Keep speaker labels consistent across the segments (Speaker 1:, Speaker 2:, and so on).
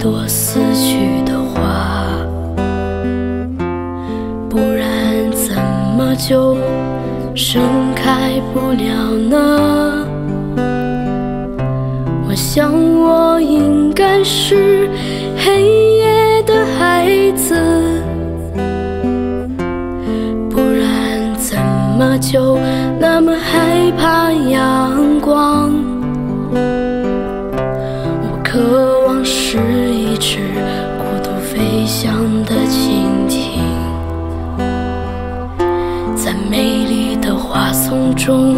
Speaker 1: 朵死去的花不然怎么就盛开不了呢我想我应该是黑夜的孩子不然怎么就那么害怕阳光我渴望是一只孤独飞翔的蜻蜓，在美丽的花丛中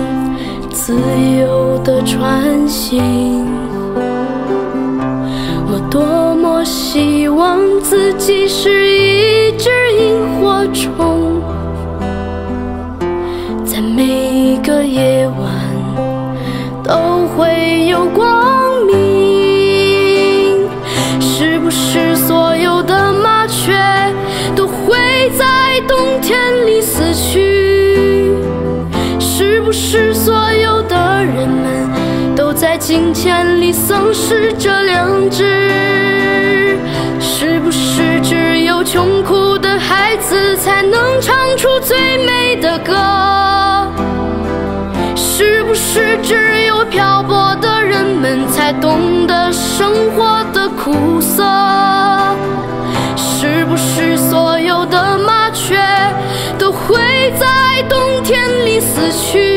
Speaker 1: 自由地穿行。我多么希望自己是一只萤火虫，不是所有的人们都在金钱里丧失着良知？是不是只有穷苦的孩子才能唱出最美的歌？是不是只有漂泊的人们才懂得生活的苦涩？是不是所有的麻雀都会在冬天里死去？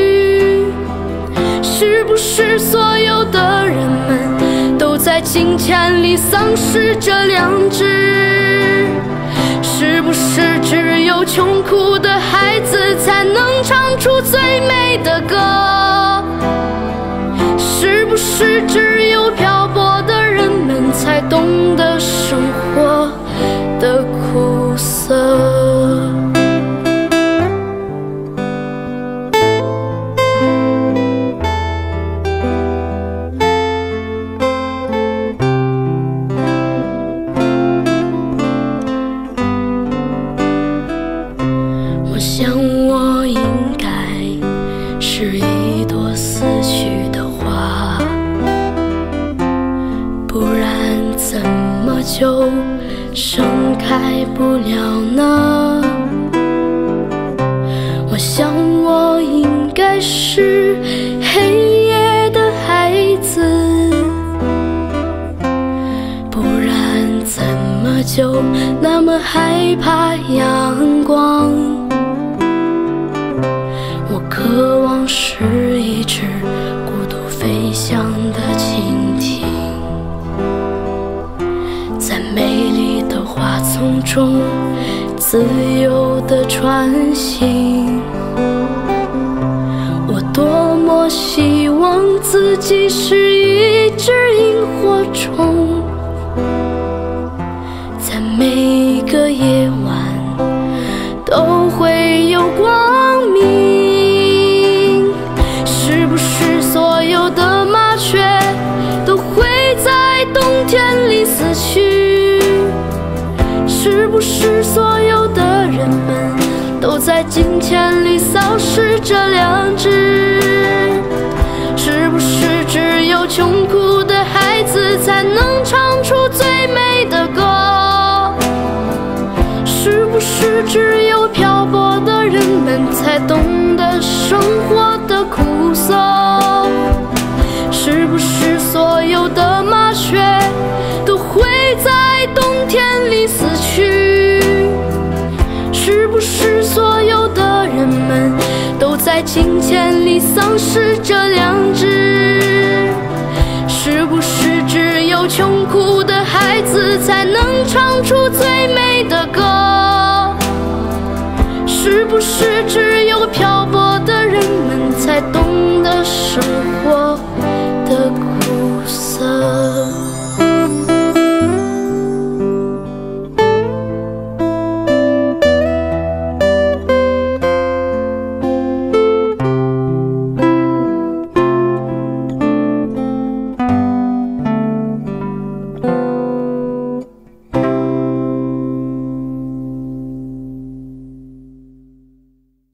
Speaker 1: 是所有的人们都在金钱里丧失着良知？是不是只有穷苦的孩子才能唱出最美的歌？是不是只有漂就盛开不了呢？我想我应该是黑夜的孩子，不然怎么就那么害怕阳光？中自由的穿行。我多么希望自己是一只萤火虫，不是所有的人们都在金钱里丧失着良知？是不是只有穷苦的孩子才能唱出最美的歌？是不是只有漂泊的人们才懂得生活的苦涩？在金钱里丧失着良知？是不是只有穷苦的孩子才能唱出最美的歌？是不是只有漂